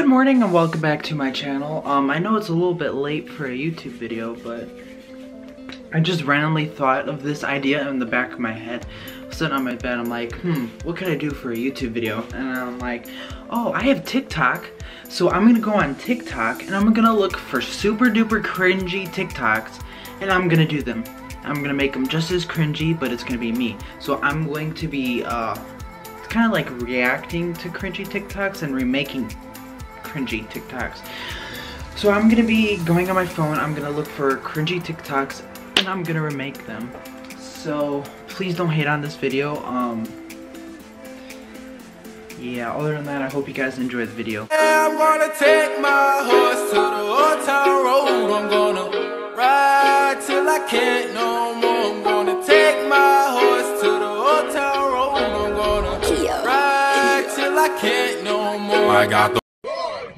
Good morning and welcome back to my channel. Um, I know it's a little bit late for a YouTube video, but I just randomly thought of this idea in the back of my head. Sitting on my bed, I'm like, hmm, what could I do for a YouTube video? And I'm like, oh, I have TikTok. So I'm gonna go on TikTok and I'm gonna look for super duper cringy TikToks and I'm gonna do them. I'm gonna make them just as cringy, but it's gonna be me. So I'm going to be, uh, kind of like reacting to cringy TikToks and remaking cringy TikToks. So I'm gonna be going on my phone, I'm gonna look for cringy TikToks, and I'm gonna remake them. So please don't hate on this video. Um, yeah, other than that, I hope you guys enjoy the video. I'm gonna take my horse to the old town road. I'm gonna ride till I can't no more. I'm gonna take my horse to the old town road. I'm gonna ride till I can't no more. I got the one,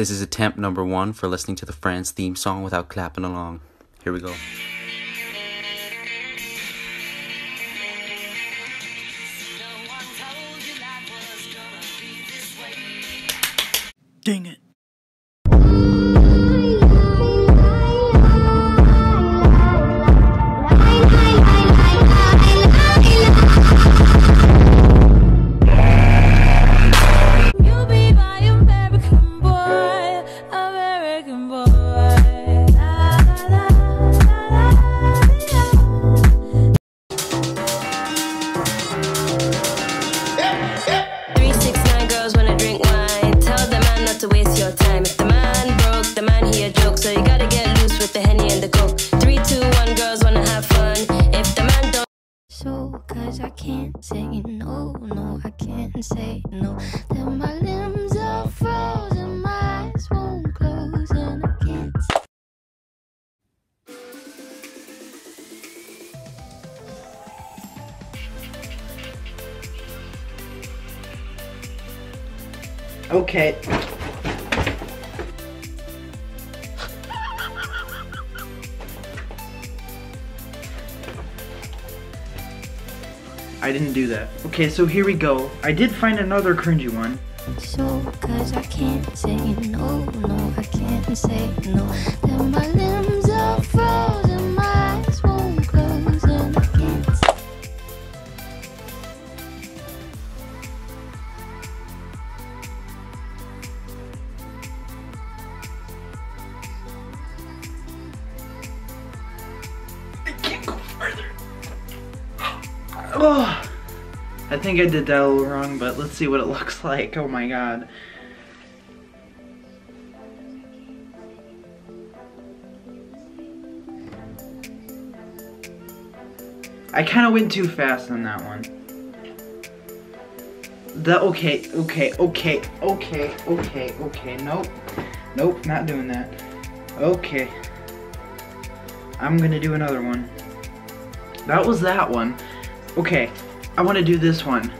This is attempt number one for listening to the Friends theme song without clapping along. Here we go. Dang it. Okay. I didn't do that. Okay, so here we go. I did find another cringy one. So, cause I can't say no, no, I can't say no. Oh, I think I did that a little wrong, but let's see what it looks like. Oh my god. I kind of went too fast on that one. The okay, okay, okay, okay, okay, okay. Nope, nope, not doing that. Okay. I'm gonna do another one. That was that one. Okay, I want to do this one.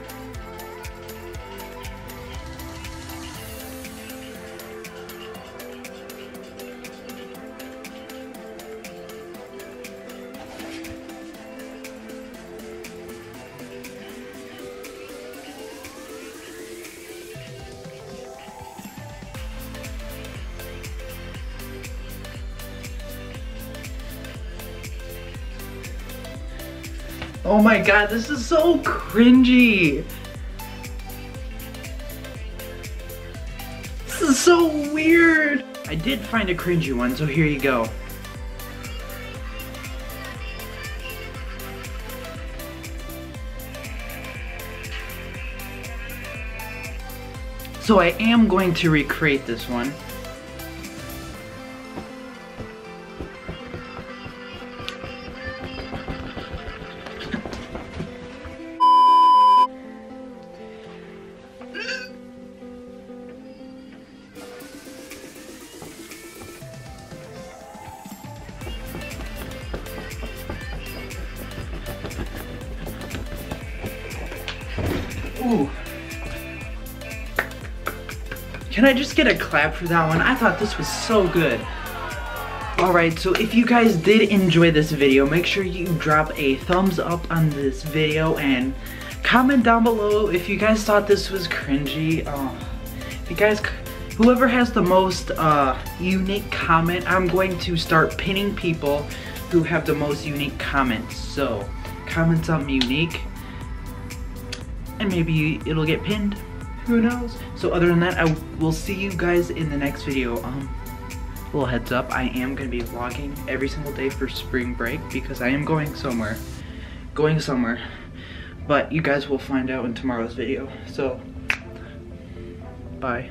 Oh my god, this is so cringy. This is so weird. I did find a cringy one, so here you go. So I am going to recreate this one. Can I just get a clap for that one? I thought this was so good. Alright, so if you guys did enjoy this video, make sure you drop a thumbs up on this video and comment down below if you guys thought this was cringy. Oh, if you guys, whoever has the most uh, unique comment, I'm going to start pinning people who have the most unique comments. So, comment something unique and maybe it'll get pinned. Who knows? So other than that, I will see you guys in the next video. Um, little heads up, I am gonna be vlogging every single day for spring break because I am going somewhere. Going somewhere. But you guys will find out in tomorrow's video. So, bye.